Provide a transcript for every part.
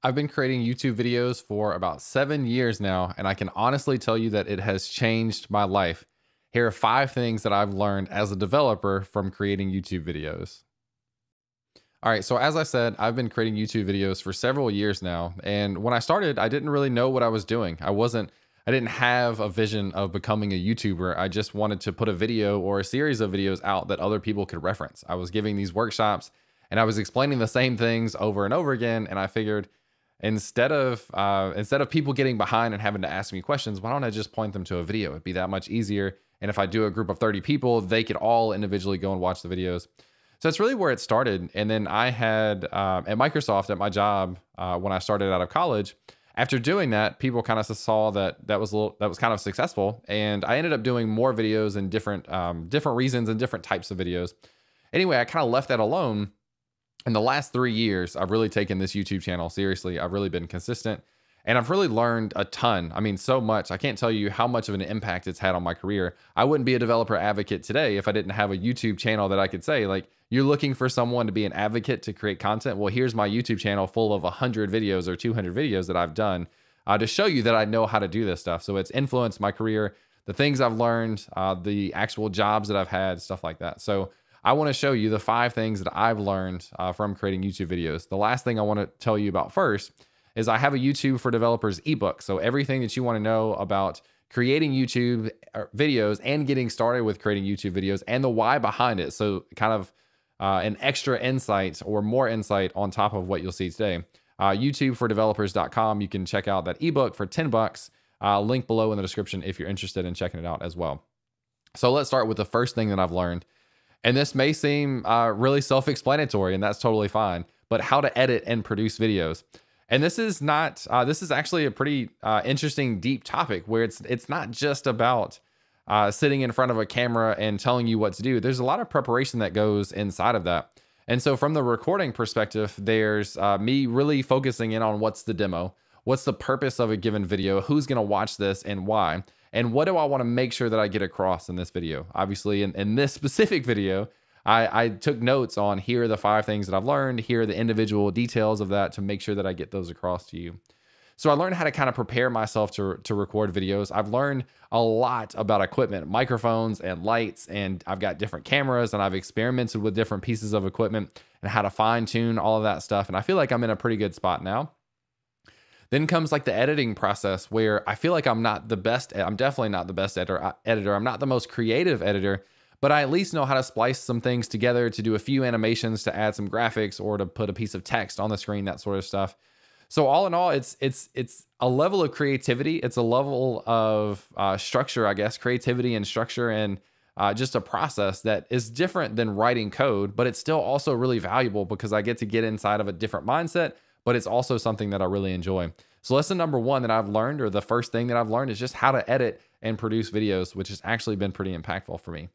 I've been creating YouTube videos for about seven years now, and I can honestly tell you that it has changed my life. Here are five things that I've learned as a developer from creating YouTube videos. All right, so as I said, I've been creating YouTube videos for several years now, and when I started, I didn't really know what I was doing. I wasn't I didn't have a vision of becoming a YouTuber. I just wanted to put a video or a series of videos out that other people could reference. I was giving these workshops and I was explaining the same things over and over again, and I figured instead of uh, instead of people getting behind and having to ask me questions, why don't I just point them to a video? It'd be that much easier. And if I do a group of 30 people, they could all individually go and watch the videos. So that's really where it started. And then I had uh, at Microsoft at my job uh, when I started out of college. After doing that, people kind of saw that that was little, that was kind of successful, and I ended up doing more videos and different um, different reasons and different types of videos. Anyway, I kind of left that alone in the last three years, I've really taken this YouTube channel seriously. I've really been consistent and I've really learned a ton. I mean, so much. I can't tell you how much of an impact it's had on my career. I wouldn't be a developer advocate today if I didn't have a YouTube channel that I could say, like, you're looking for someone to be an advocate to create content. Well, here's my YouTube channel full of 100 videos or 200 videos that I've done uh, to show you that I know how to do this stuff. So it's influenced my career, the things I've learned, uh, the actual jobs that I've had, stuff like that. So I want to show you the five things that I've learned uh, from creating YouTube videos. The last thing I want to tell you about first is I have a YouTube for developers ebook. So everything that you want to know about creating YouTube uh, videos and getting started with creating YouTube videos and the why behind it. So kind of uh, an extra insight or more insight on top of what you'll see today. Uh, YouTubefordevelopers.com. You can check out that ebook for 10 bucks. Uh, link below in the description if you're interested in checking it out as well. So let's start with the first thing that I've learned and this may seem uh, really self explanatory, and that's totally fine, but how to edit and produce videos. And this is not, uh, this is actually a pretty uh, interesting, deep topic where it's, it's not just about uh, sitting in front of a camera and telling you what to do. There's a lot of preparation that goes inside of that. And so, from the recording perspective, there's uh, me really focusing in on what's the demo, what's the purpose of a given video, who's going to watch this, and why. And what do I want to make sure that I get across in this video? Obviously, in, in this specific video, I, I took notes on here are the five things that I've learned, here are the individual details of that to make sure that I get those across to you. So I learned how to kind of prepare myself to, to record videos. I've learned a lot about equipment, microphones and lights, and I've got different cameras and I've experimented with different pieces of equipment and how to fine tune all of that stuff. And I feel like I'm in a pretty good spot now. Then comes like the editing process where I feel like I'm not the best. I'm definitely not the best editor. Uh, editor. I'm not the most creative editor, but I at least know how to splice some things together to do a few animations to add some graphics or to put a piece of text on the screen, that sort of stuff. So all in all, it's it's it's a level of creativity. It's a level of uh, structure, I guess, creativity and structure, and uh, just a process that is different than writing code, but it's still also really valuable because I get to get inside of a different mindset but it's also something that I really enjoy. So, lesson number one that I've learned, or the first thing that I've learned, is just how to edit and produce videos, which has actually been pretty impactful for me.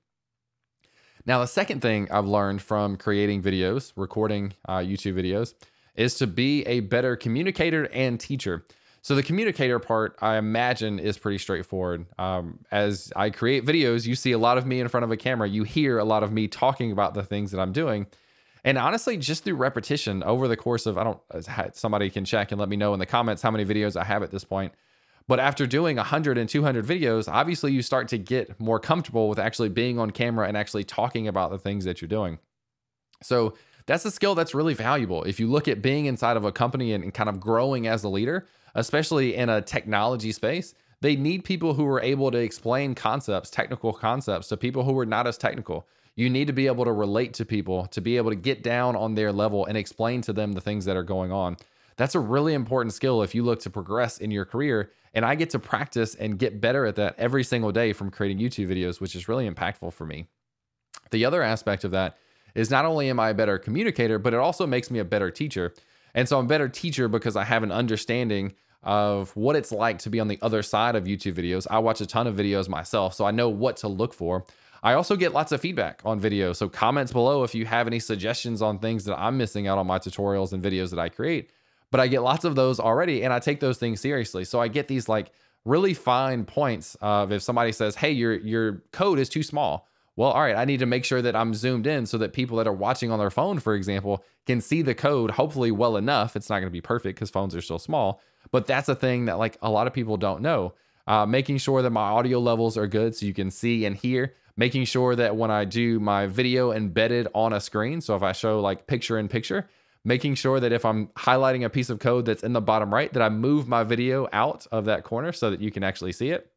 Now, the second thing I've learned from creating videos, recording uh, YouTube videos, is to be a better communicator and teacher. So, the communicator part, I imagine, is pretty straightforward. Um, as I create videos, you see a lot of me in front of a camera, you hear a lot of me talking about the things that I'm doing. And honestly, just through repetition over the course of, I don't, uh, somebody can check and let me know in the comments how many videos I have at this point. But after doing 100 and 200 videos, obviously you start to get more comfortable with actually being on camera and actually talking about the things that you're doing. So that's a skill that's really valuable. If you look at being inside of a company and, and kind of growing as a leader, especially in a technology space, they need people who are able to explain concepts, technical concepts to people who are not as technical you need to be able to relate to people, to be able to get down on their level and explain to them the things that are going on. That's a really important skill if you look to progress in your career. And I get to practice and get better at that every single day from creating YouTube videos, which is really impactful for me. The other aspect of that is not only am I a better communicator, but it also makes me a better teacher. And so I'm a better teacher because I have an understanding of what it's like to be on the other side of YouTube videos. I watch a ton of videos myself, so I know what to look for. I also get lots of feedback on videos. So comments below if you have any suggestions on things that I'm missing out on my tutorials and videos that I create. But I get lots of those already and I take those things seriously. So I get these like really fine points of if somebody says, "Hey, your your code is too small." Well, all right, I need to make sure that I'm zoomed in so that people that are watching on their phone, for example, can see the code hopefully well enough. It's not going to be perfect because phones are still small, but that's a thing that like a lot of people don't know. Uh, making sure that my audio levels are good so you can see and hear. Making sure that when I do my video embedded on a screen, so if I show like picture in picture, making sure that if I'm highlighting a piece of code that's in the bottom right, that I move my video out of that corner so that you can actually see it.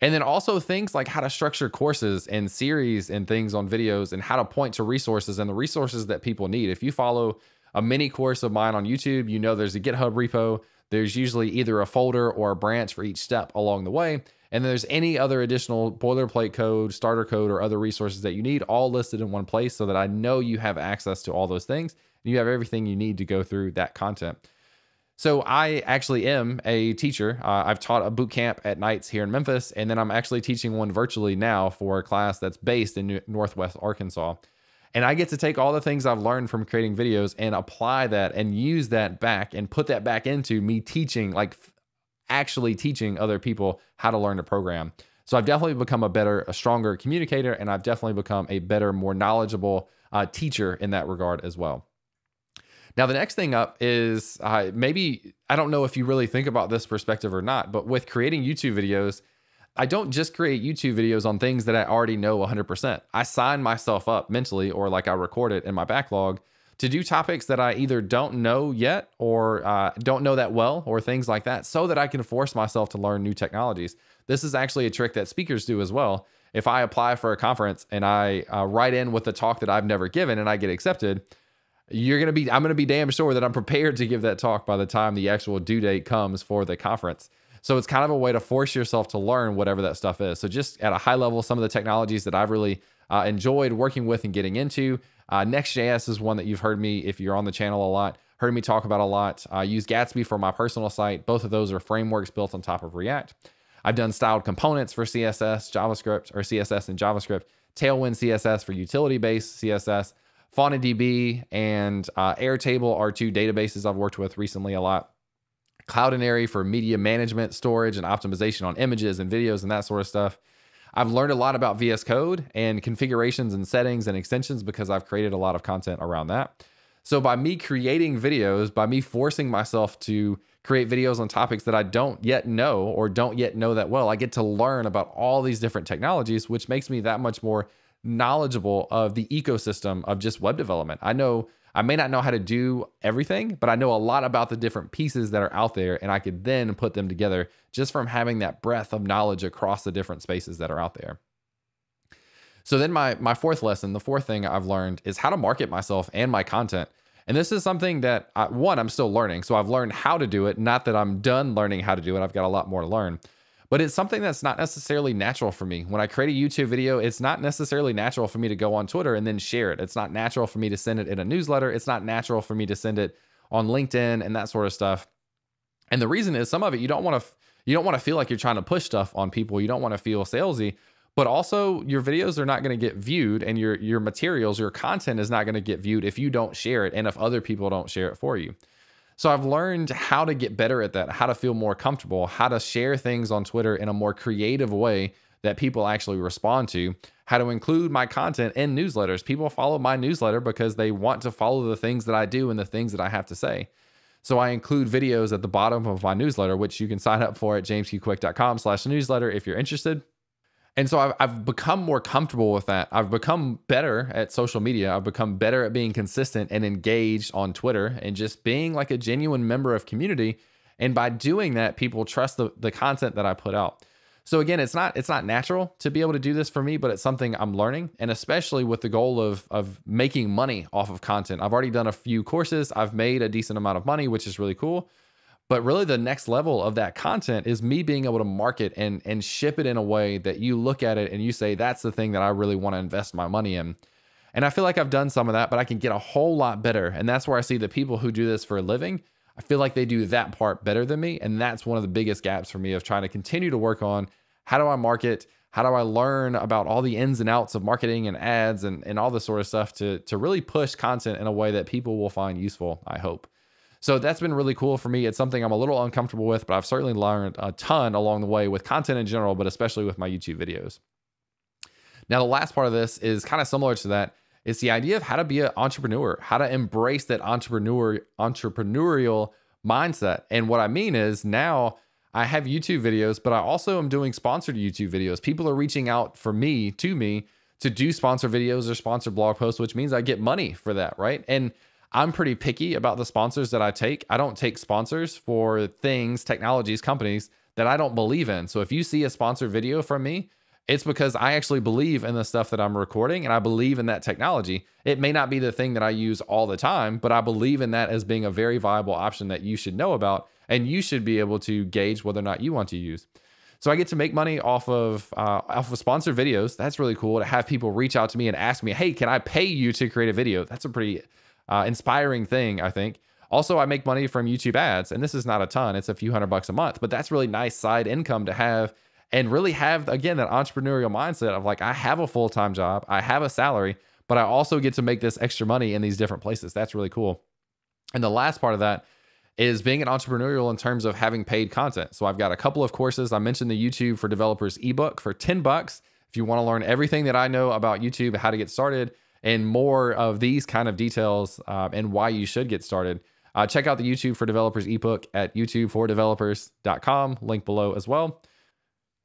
And then also things like how to structure courses and series and things on videos and how to point to resources and the resources that people need. If you follow a mini course of mine on YouTube, you know there's a GitHub repo. There's usually either a folder or a branch for each step along the way. And there's any other additional boilerplate code, starter code, or other resources that you need all listed in one place so that I know you have access to all those things and you have everything you need to go through that content. So I actually am a teacher. Uh, I've taught a boot camp at nights here in Memphis, and then I'm actually teaching one virtually now for a class that's based in Northwest Arkansas. And I get to take all the things I've learned from creating videos and apply that and use that back and put that back into me teaching, like actually teaching other people how to learn to program. So I've definitely become a better, a stronger communicator, and I've definitely become a better, more knowledgeable uh, teacher in that regard as well. Now, the next thing up is uh, maybe, I don't know if you really think about this perspective or not, but with creating YouTube videos, I don't just create YouTube videos on things that I already know 100%. I sign myself up mentally or like I record it in my backlog to do topics that I either don't know yet or uh, don't know that well or things like that so that I can force myself to learn new technologies. This is actually a trick that speakers do as well. If I apply for a conference and I uh, write in with a talk that I've never given and I get accepted, you're going to be i'm going to be damn sure that i'm prepared to give that talk by the time the actual due date comes for the conference so it's kind of a way to force yourself to learn whatever that stuff is so just at a high level some of the technologies that i've really uh, enjoyed working with and getting into uh, nextjs is one that you've heard me if you're on the channel a lot heard me talk about a lot i use gatsby for my personal site both of those are frameworks built on top of react i've done styled components for css javascript or css and javascript tailwind css for utility based css FaunaDB and uh, Airtable are two databases I've worked with recently a lot. Cloudinary for media management, storage, and optimization on images and videos and that sort of stuff. I've learned a lot about VS Code and configurations and settings and extensions because I've created a lot of content around that. So by me creating videos, by me forcing myself to create videos on topics that I don't yet know or don't yet know that well, I get to learn about all these different technologies, which makes me that much more knowledgeable of the ecosystem of just web development. I know I may not know how to do everything, but I know a lot about the different pieces that are out there, and I could then put them together just from having that breadth of knowledge across the different spaces that are out there. So then my my fourth lesson, the fourth thing I've learned is how to market myself and my content. And this is something that I, one I'm still learning. So I've learned how to do it, not that I'm done learning how to do it. I've got a lot more to learn but it's something that's not necessarily natural for me. When I create a YouTube video, it's not necessarily natural for me to go on Twitter and then share it. It's not natural for me to send it in a newsletter. It's not natural for me to send it on LinkedIn and that sort of stuff. And the reason is some of it you don't want to you don't want to feel like you're trying to push stuff on people. You don't want to feel salesy, but also your videos are not going to get viewed and your your materials, your content is not going to get viewed if you don't share it and if other people don't share it for you. So I've learned how to get better at that, how to feel more comfortable, how to share things on Twitter in a more creative way that people actually respond to, how to include my content in newsletters. People follow my newsletter because they want to follow the things that I do and the things that I have to say. So I include videos at the bottom of my newsletter, which you can sign up for at jamesqquick.com slash newsletter if you're interested. And so I've, I've become more comfortable with that. I've become better at social media. I've become better at being consistent and engaged on Twitter and just being like a genuine member of community. And by doing that, people trust the, the content that I put out. So again, it's not it's not natural to be able to do this for me, but it's something I'm learning, and especially with the goal of of making money off of content. I've already done a few courses. I've made a decent amount of money, which is really cool. But really the next level of that content is me being able to market and and ship it in a way that you look at it and you say that's the thing that I really want to invest my money in. And I feel like I've done some of that, but I can get a whole lot better. And that's where I see the people who do this for a living, I feel like they do that part better than me, and that's one of the biggest gaps for me of trying to continue to work on how do I market? How do I learn about all the ins and outs of marketing and ads and, and all this sort of stuff to, to really push content in a way that people will find useful, I hope. So that's been really cool for me. It's something I'm a little uncomfortable with, but I've certainly learned a ton along the way with content in general, but especially with my YouTube videos. Now, the last part of this is kind of similar to that. It's the idea of how to be an entrepreneur, how to embrace that entrepreneur entrepreneurial mindset. And what I mean is now I have YouTube videos, but I also am doing sponsored YouTube videos. People are reaching out for me to me to do sponsor videos or sponsor blog posts, which means I get money for that, right? And I'm pretty picky about the sponsors that I take. I don't take sponsors for things, technologies, companies that I don't believe in. So if you see a sponsored video from me, it's because I actually believe in the stuff that I'm recording and I believe in that technology. It may not be the thing that I use all the time, but I believe in that as being a very viable option that you should know about and you should be able to gauge whether or not you want to use. So I get to make money off of uh, off of sponsored videos. That's really cool to have people reach out to me and ask me, "Hey, can I pay you to create a video?" That's a pretty uh, inspiring thing, I think. Also, I make money from YouTube ads, and this is not a ton; it's a few hundred bucks a month, but that's really nice side income to have and really have again that entrepreneurial mindset of like I have a full-time job, I have a salary, but I also get to make this extra money in these different places. That's really cool. And the last part of that is being an entrepreneurial in terms of having paid content. So I've got a couple of courses. I mentioned the YouTube for Developers ebook for 10 bucks. If you want to learn everything that I know about YouTube, how to get started, and more of these kind of details uh, and why you should get started, uh, check out the YouTube for Developers ebook at youtubefordevelopers.com, link below as well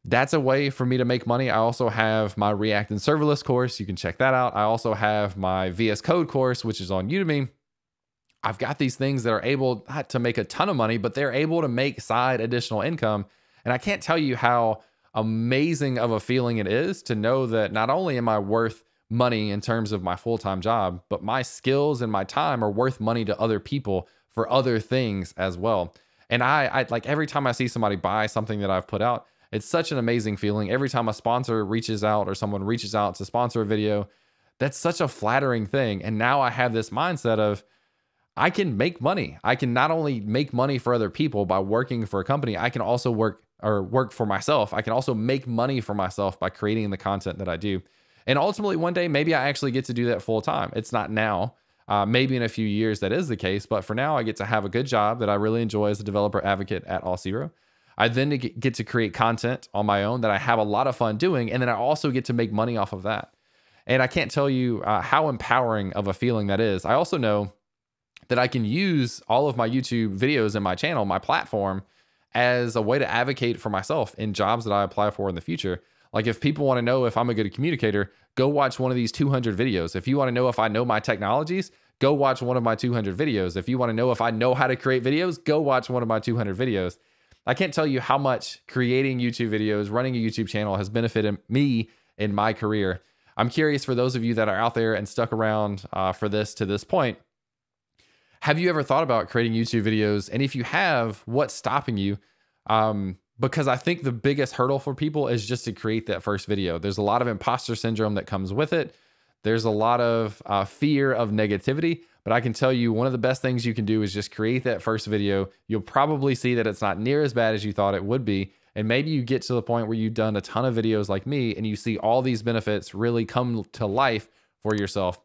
that's a way for me to make money. I also have my React and serverless course. You can check that out. I also have my VS Code course, which is on Udemy. I've got these things that are able not to make a ton of money, but they're able to make side additional income. And I can't tell you how amazing of a feeling it is to know that not only am I worth money in terms of my full time job, but my skills and my time are worth money to other people for other things as well. And I, I like every time I see somebody buy something that I've put out, it's such an amazing feeling. Every time a sponsor reaches out or someone reaches out to sponsor a video, that's such a flattering thing. And now I have this mindset of I can make money. I can not only make money for other people by working for a company, I can also work or work for myself. I can also make money for myself by creating the content that I do. And ultimately, one day, maybe I actually get to do that full time. It's not now. Uh, maybe in a few years that is the case, but for now, I get to have a good job that I really enjoy as a developer advocate at Auth0. I then get to create content on my own that I have a lot of fun doing. And then I also get to make money off of that. And I can't tell you uh, how empowering of a feeling that is. I also know that I can use all of my YouTube videos and my channel, my platform, as a way to advocate for myself in jobs that I apply for in the future. Like if people want to know if I'm a good communicator, go watch one of these 200 videos. If you want to know if I know my technologies, go watch one of my 200 videos. If you want to know if I know how to create videos, go watch one of my 200 videos. I can't tell you how much creating YouTube videos, running a YouTube channel has benefited me in my career. I'm curious for those of you that are out there and stuck around uh, for this to this point. Have you ever thought about creating YouTube videos? And if you have, what's stopping you? Um, because I think the biggest hurdle for people is just to create that first video. There's a lot of imposter syndrome that comes with it. There's a lot of uh, fear of negativity. But I can tell you one of the best things you can do is just create that first video. You'll probably see that it's not near as bad as you thought it would be. And maybe you get to the point where you've done a ton of videos like me and you see all these benefits really come to life for yourself.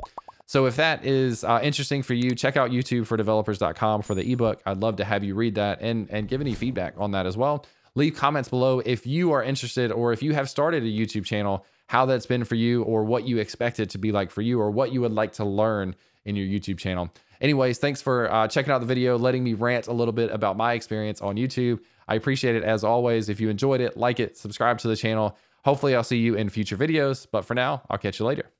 So if that is uh, interesting for you, check out YouTube for developers.com for the ebook. I'd love to have you read that and, and give any feedback on that as well. Leave comments below if you are interested or if you have started a YouTube channel, how that's been for you or what you expect it to be like for you or what you would like to learn in your YouTube channel. Anyways, thanks for uh, checking out the video, letting me rant a little bit about my experience on YouTube. I appreciate it as always. If you enjoyed it, like it, subscribe to the channel. Hopefully, I'll see you in future videos. But for now, I'll catch you later.